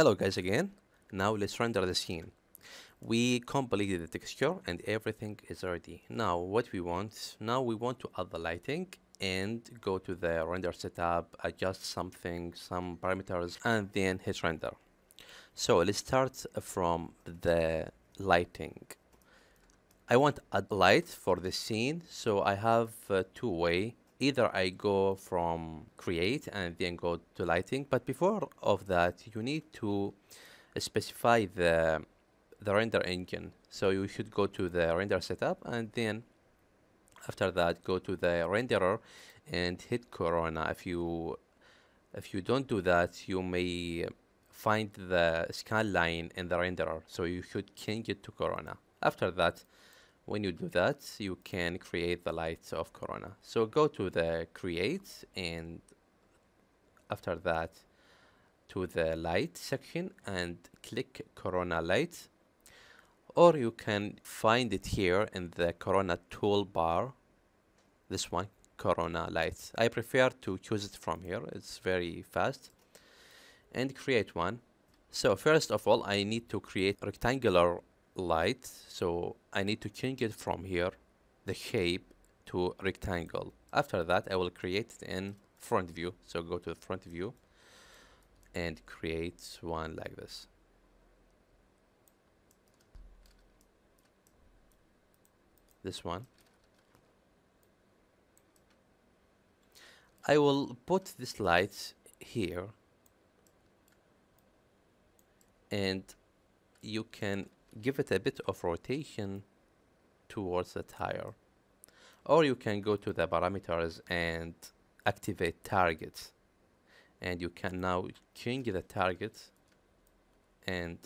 Hello guys again. Now let's render the scene. We completed the texture and everything is ready. Now what we want, now we want to add the lighting and go to the render setup, adjust something, some parameters and then hit render. So let's start from the lighting. I want a light for the scene so I have uh, two way either I go from create and then go to lighting but before of that you need to specify the the render engine. So you should go to the render setup and then after that go to the renderer and hit corona. If you if you don't do that you may find the scan line in the renderer. So you should change it to corona. After that when you do that you can create the lights of corona. So go to the create and after that to the light section and click corona light. Or you can find it here in the corona toolbar. This one corona lights. I prefer to choose it from here. It's very fast. And create one. So first of all i need to create rectangular light so I need to change it from here the shape to rectangle. After that I will create it in front view. So go to the front view and create one like this. This one. I will put this light here. And you can give it a bit of rotation towards the tire. Or you can go to the parameters and activate targets. And you can now change the target and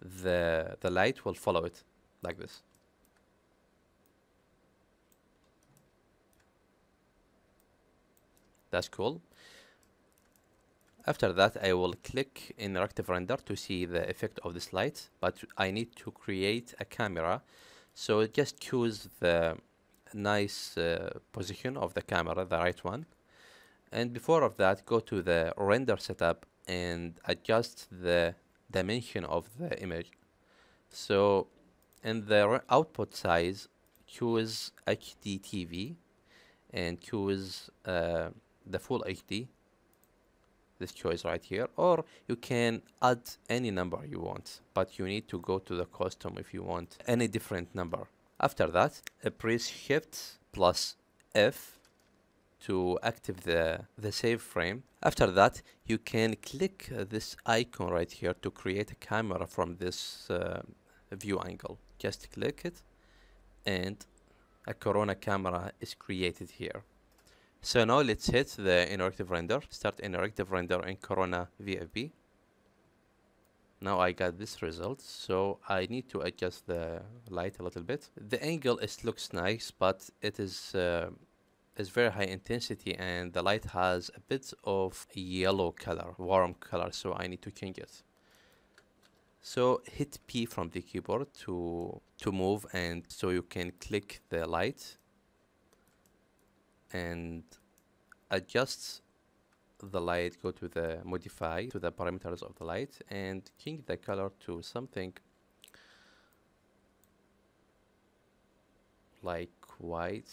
the the light will follow it like this. That's cool after that, I will click interactive render to see the effect of this light, but I need to create a camera. So just choose the nice uh, position of the camera, the right one. And before of that, go to the render setup and adjust the dimension of the image. So in the output size, choose HD TV and choose uh, the full HD this choice right here or you can add any number you want but you need to go to the custom if you want any different number. After that press shift plus F to active the the safe frame. After that you can click this icon right here to create a camera from this uh, view angle. Just click it and a corona camera is created here so now let's hit the interactive render. Start interactive render in Corona VFB. Now I got this result, so I need to adjust the light a little bit. The angle is looks nice, but it is uh, is very high intensity and the light has a bit of yellow color, warm color, so I need to change it. So hit P from the keyboard to to move and so you can click the light and adjust the light go to the modify to the parameters of the light and change the color to something like white.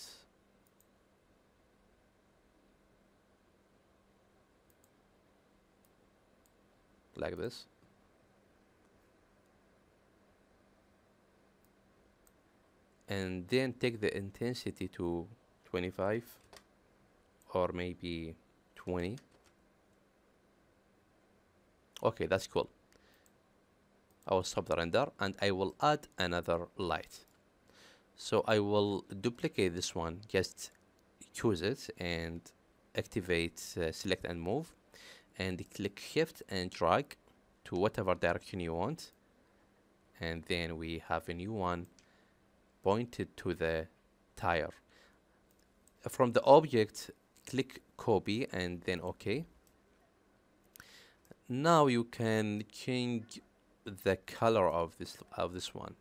Like this. And then take the intensity to 25 or maybe 20 okay that's cool. I will stop the render and I will add another light. So I will duplicate this one just choose it and activate uh, select and move. And click shift and drag to whatever direction you want. And then we have a new one pointed to the tire from the object click copy and then OK. Now you can change the color of this of this one.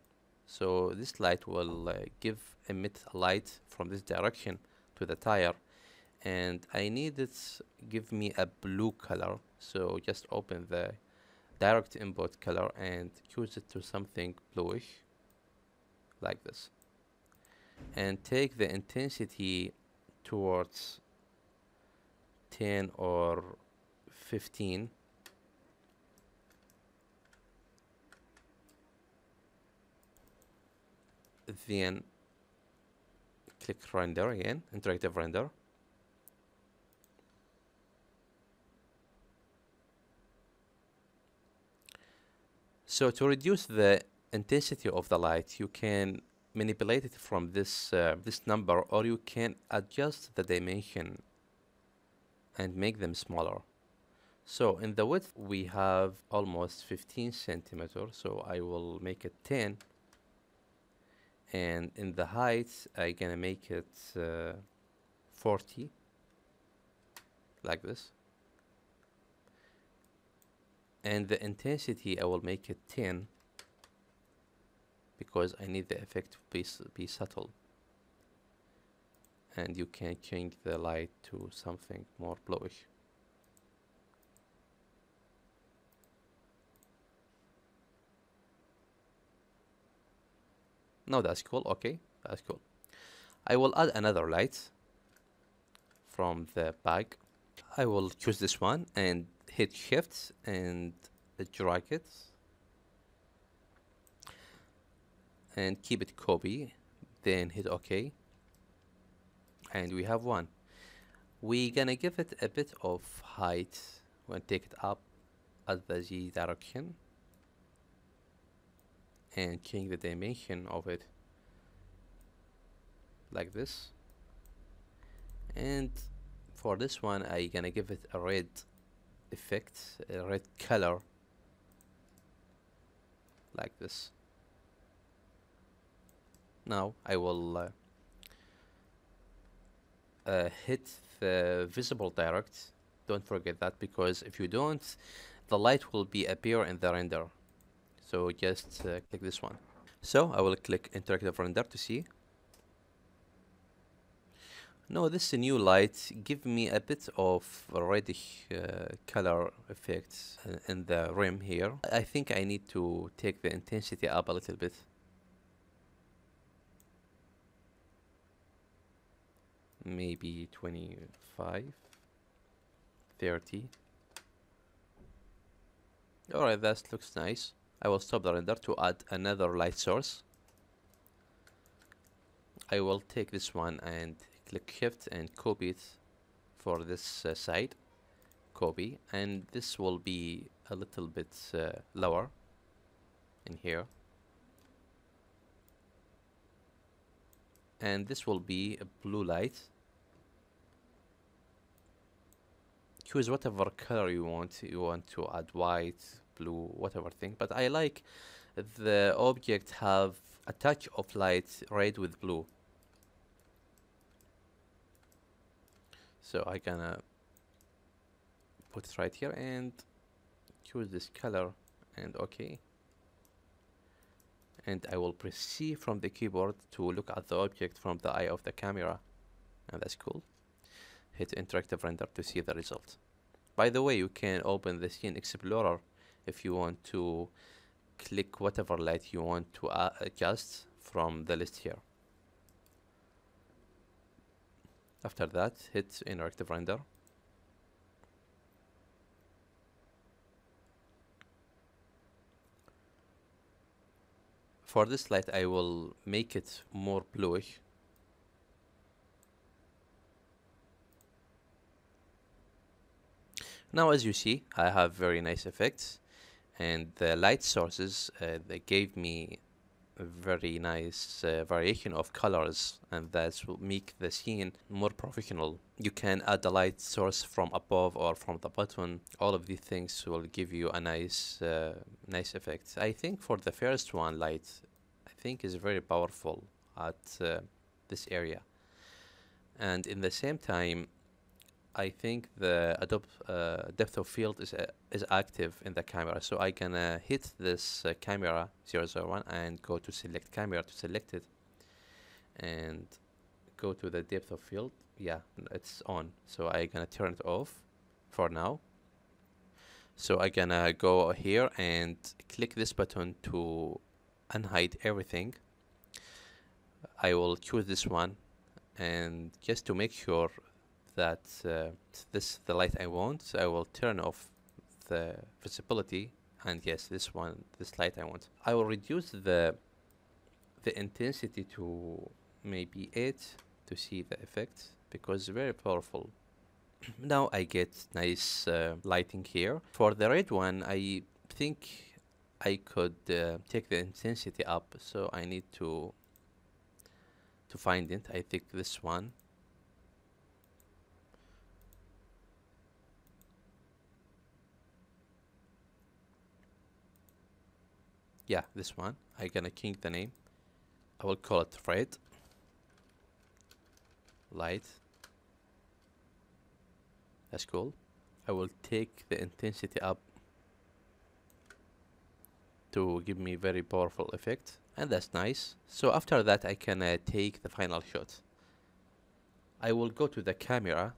So this light will uh, give emit light from this direction to the tire. And I need it give me a blue color. So just open the direct input color and choose it to something bluish like this. And take the intensity towards 10 or 15 then click render again interactive render. So to reduce the intensity of the light you can manipulate it from this uh, this number or you can adjust the dimension and make them smaller. So in the width we have almost 15 centimeters so I will make it 10 and in the height I gonna make it uh, 40 like this. And the intensity I will make it 10 because I need the effect to be, be subtle. And you can change the light to something more bluish. No that's cool. Okay that's cool. I will add another light from the bag. I will choose this one and hit shift and drag it and keep it copy then hit ok. And we have one. We gonna give it a bit of height. When take it up at the z direction and change the dimension of it like this. And for this one I gonna give it a red effect a red color. Like this now I will uh, uh, hit the visible direct. Don't forget that because if you don't the light will be appear in the render. So just uh, click this one. So I will click interactive render to see. No this new light give me a bit of reddish uh, color effects in the rim here. I think I need to take the intensity up a little bit maybe 25 30 alright that looks nice. I will stop the render to add another light source. I will take this one and click shift and copy it for this uh, side. Copy and this will be a little bit uh, lower in here and this will be a blue light. Choose whatever color you want. You want to add white blue whatever thing. But I like the object have a touch of light red with blue. So I gonna put it right here and choose this color and OK and I will press C from the keyboard to look at the object from the eye of the camera. And that's cool. Hit interactive render to see the result. By the way you can open the scene explorer if you want to click whatever light you want to adjust from the list here. After that hit interactive render for this light I will make it more bluish. Now as you see I have very nice effects. And the light sources uh, they gave me very nice uh, variation of colors and that will make the scene more professional. You can add a light source from above or from the bottom. All of these things will give you a nice uh, nice effect. I think for the first one light i think is very powerful at uh, this area. And in the same time I think the uh, depth of field is uh, is active in the camera. So I can uh, hit this uh, camera 001 and go to select camera to select it. And go to the depth of field. Yeah it's on. So I gonna turn it off for now. So I'm gonna go here and click this button to unhide everything. I will choose this one. And just to make sure that uh, this the light I want, so I will turn off the visibility and yes, this one, this light I want. I will reduce the the intensity to maybe 8 to see the effect because it's very powerful. Now I get nice uh, lighting here. For the red one I think I could uh, take the intensity up so I need to to find it. I think this one yeah this one. I gonna change the name? I will call it red light. That's cool. I will take the intensity up to give me very powerful effect and that's nice. So after that I can uh, take the final shot. I will go to the camera.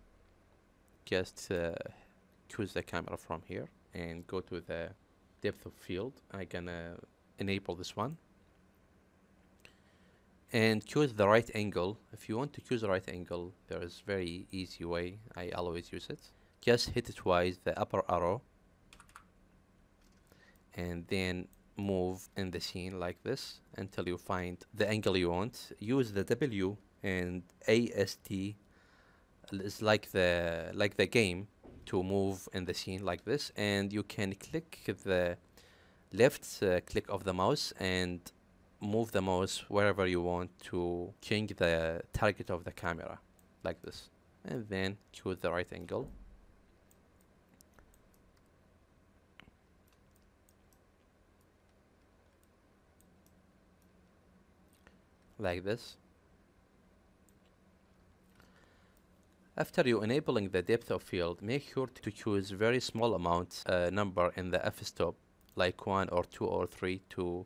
Just uh, choose the camera from here and go to the depth of field. I uh, enable this one. And choose the right angle. If you want to choose the right angle there is very easy way. I always use it. Just hit twice the upper arrow. And then move in the scene like this until you find the angle you want. Use the W and AST is like the like the game to move in the scene like this. And you can click the left uh, click of the mouse and move the mouse wherever you want to change the target of the camera like this. And then choose the right angle. Like this. After you enabling the depth of field make sure to choose very small amount uh, number in the f-stop like 1 or 2 or 3 to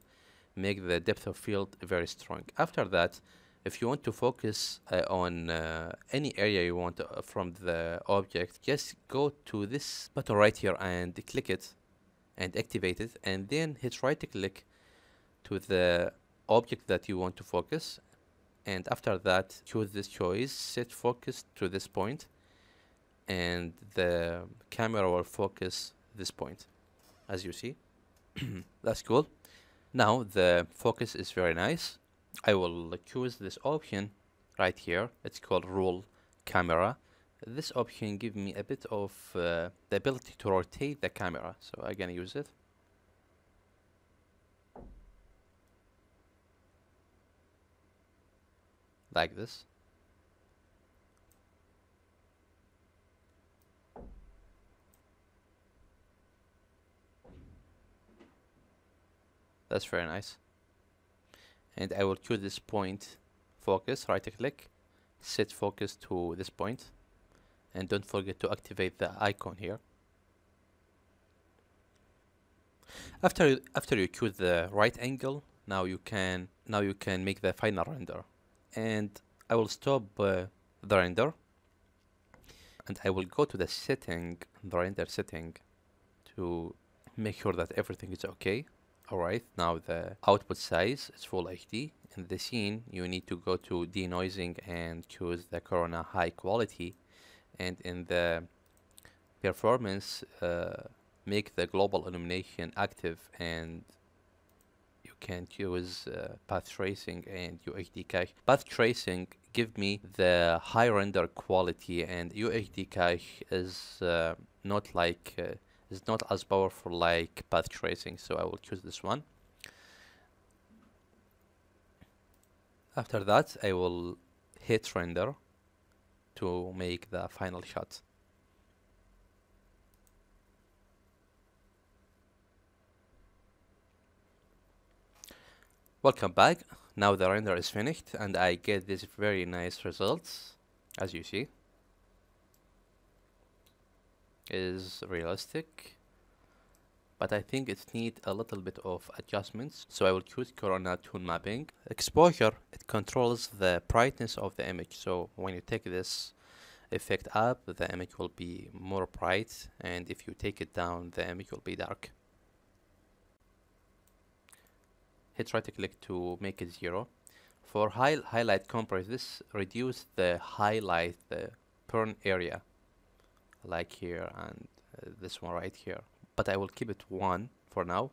make the depth of field very strong. After that, if you want to focus uh, on uh, any area you want uh, from the object, just go to this button right here and click it and activate it. And then hit right click to the object that you want to focus. And after that choose this choice set focus to this point and the camera will focus this point as you see that's cool now the focus is very nice. I will choose this option right here. It's called roll camera. This option give me a bit of uh, the ability to rotate the camera. So I'm gonna use it. Like this. That's very nice. And I will choose this point focus, right click, set focus to this point. And don't forget to activate the icon here. After you, after you choose the right angle, now you can now you can make the final render. And I will stop uh, the render. And I will go to the setting, the render setting, to make sure that everything is okay. Alright, now the output size is full HD. In the scene, you need to go to denoising and choose the Corona high quality. And in the performance, uh, make the global illumination active and you can choose uh, path tracing and UHD cache. Path tracing give me the high render quality and UHD cache is uh, not like uh, is not as powerful like path tracing so I will choose this one. After that I will hit render to make the final shot. Welcome back. Now the render is finished and I get these very nice results as you see is realistic but I think it needs a little bit of adjustments. So I will choose Corona tone mapping. Exposure it controls the brightness of the image. So when you take this effect up the image will be more bright and if you take it down the image will be dark. Hit right click to make it zero. For high highlight compress this reduce the highlight the burn area like here and uh, this one right here but I will keep it one for now.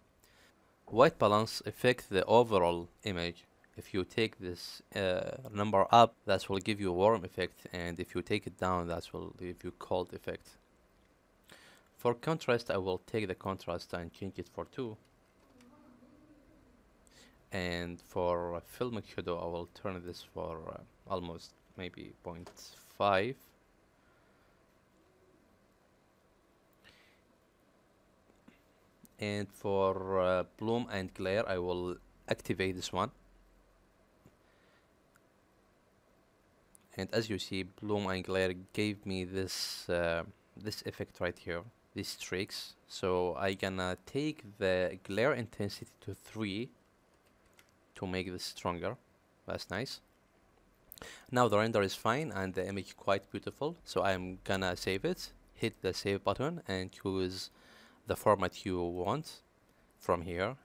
White balance affect the overall image. If you take this uh, number up that will give you a warm effect and if you take it down that will give you cold effect. For contrast I will take the contrast and change it for 2 and for filmic shadow I will turn this for uh, almost maybe 0.5 and for uh, bloom and glare I will activate this one. And as you see bloom and glare gave me this uh, this effect right here these streaks so I gonna take the glare intensity to 3 to make this stronger. That's nice. Now the render is fine and the image quite beautiful. So I'm gonna save it hit the save button and choose the format you want from here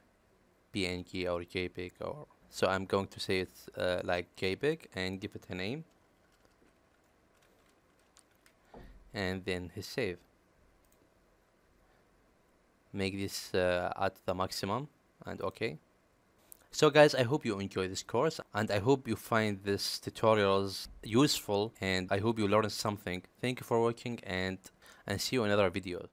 PNG or JPEG or so I'm going to say it uh, like JPEG and give it a name. And then hit save. Make this uh, at the maximum and okay so guys i hope you enjoy this course and i hope you find this tutorials useful and i hope you learned something. Thank you for watching and and see you in another video